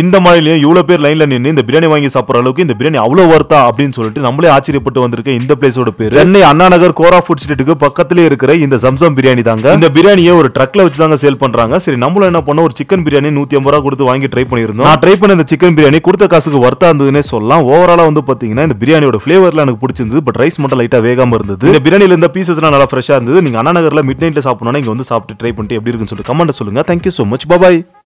இந்த மழையிலையும் இவ்வளோ பேர் லைன்ல நின்று இந்த பிரியாணி வாங்கி சாப்பிட்ற அளவுக்கு இந்த பிரியாணி அவ்வளோ வருத்தா அப்படின்னு சொல்லிட்டு நம்மளே ஆச்சரியப்பட்டு வந்திருக்க இந்த பிளேஸோட பேர். சென்னை அண்ணா நகர் கோரா ஃபுட் ஸ்ட்ரீட்டுக்கு பக்கத்திலே இருக்கிற இந்த சம்சம் பிரியாணி தாங்க. இந்த பிரியாணியை ஒரு ட்ரக்ல வச்சு தாங்க சேல் பண்றாங்க. சரி நம்மளும் என்ன பண்ணோம்? ஒரு சிக்கன் பிரியாணி நூத்தி ஐம்பது ரூபா கொடுத்து வாங்கி ட்ரை பண்ணியிருந்தோம். நான் ட்ரை பண்ண இந்த சிக்கன் பிரியாணி கொடுத்த காசுக்கு வர்த்தா இருந்ததுன்னே சொல்லலாம். ஓவராலா வந்து பாத்தீங்கன்னா இந்த பிரியாணியோட ஃபிளேவர்ல எனக்கு பிடிச்சிருந்தது. பட் ரைஸ் மட்டும் லைட்டா வேகாம இருந்தது. இந்த பிரியாணியில இருந்த பீசஸ்லாம் நல்லா ஃப்ரெஷ்ஷா இருந்தது. நீங்க அண்ணா நகர்ல மிட் நைட்ல சாப்பிடணும்னா இங்க வந்து சாப்பிட்டு ட்ரை பண்ணிட்டு எப்படி இருக்குன்னு சொல்லிட்டு கமெண்ட் சொல்லுங்க. Thank you so much bye